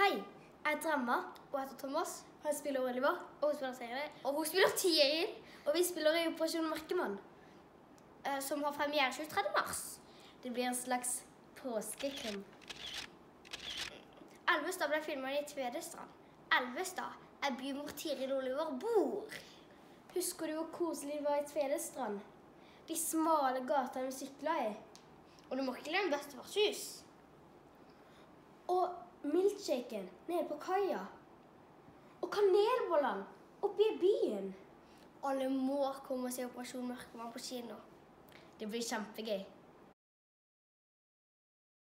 Hei, jeg heter Emma. Og jeg heter Thomas. Jeg spiller Oliver. Og hun spiller Sigrid. Og hun spiller Tiril. Og vi spiller i Operasjon Mørkemann. eh, Som har premiere 23. mars. Det blir en slags påskekrim. Elvestad ble filmet i Tvedestrand. Elvestad er byen hvor Tiril Oliver bor. Husker du hvor koselig det var i Tvedestrand? De smale gatene vi sykla i. Og du må ikke glemme bestefars hus. Og milkshaken nede på kaia. Og kanelbollene oppe i byen. Alle må komme og se Operasjon Mørkemann på kino. Det blir kjempegøy.